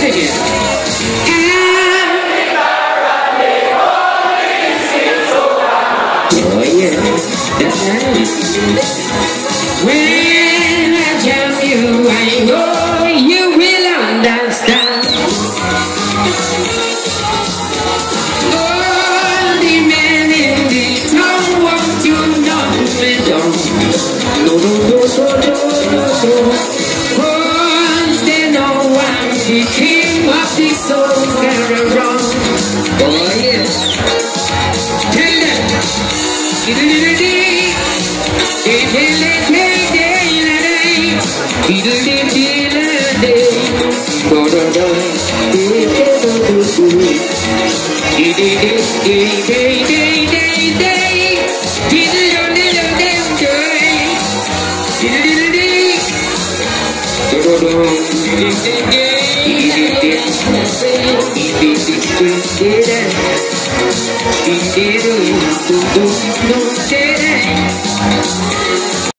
sing. Oh yeah, that's right. When I tell you, I know you will understand. All the men in the town want to knock me down. No, no, no, no, no, no. Cause they know I'm the king of so are wrong. Oh. Dee-dee-dee-dee-dee-dee-dee-dee. Diddle-diddle-dee-dee. Diddle-diddle-dee. Difícil de conhecer é Viver em tudo